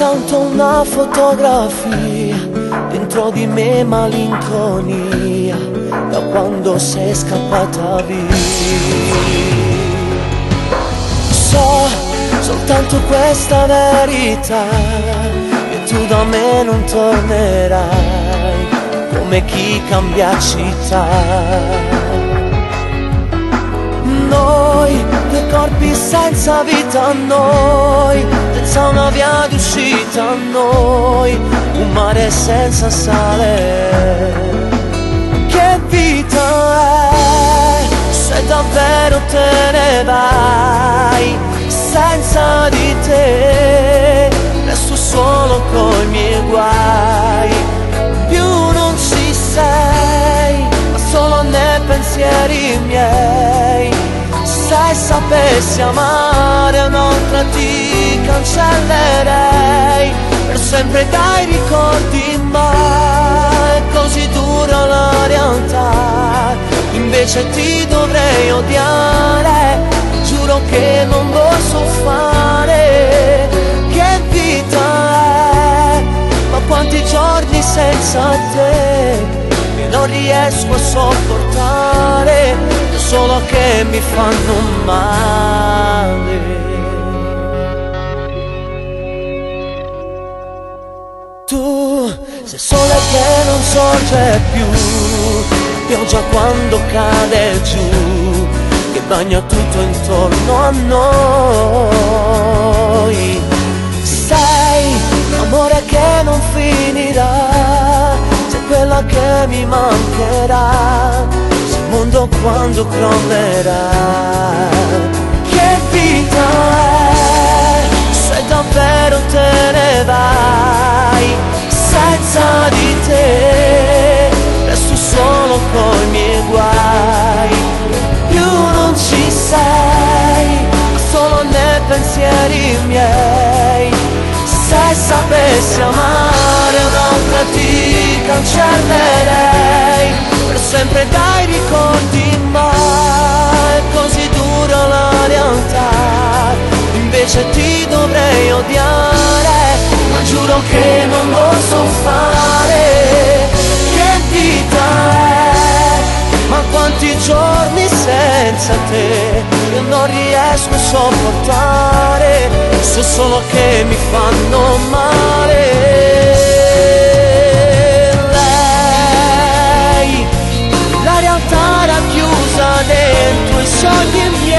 soltanto una fotografia dentro di me malinconia da quando sei scappata via. So soltanto questa verità che tu da me non tornerai come chi cambia città. Noi, due corpi senza vita, noi, senza una via d'uscita, noi, un mare senza sale. Che vita è se davvero te ne vai senza di te? Resto solo coi miei guai. Più non ci sei, ma solo nei pensieri miei. Se sapessi amare un'altra ti cancellerei per sempre dai ricordi ma è così dura la realtà. Invece ti dovrei odiare giuro che non lo so fare. Che vita è? Ma quanti giorni senza te? Che non riesco a sopportare solo che mi fanno male non sorge più, pioggia quando cade giù, che bagna tutto intorno a noi. Sei amore che non finirà, sei quella che mi mancherà, il mondo quando crollerà. Che vita è, sapessi amare un'altra ti cancellerei. Per sempre dai ricordi ma è così dura la realtà. Invece ti dovrei odiare ma giuro che non lo so fare. Che vita è? Ma quanti giorni senza te? Io non riesco a sopportare so solo che mi fanno male. Lei la realtà racchiusa dentro i sogni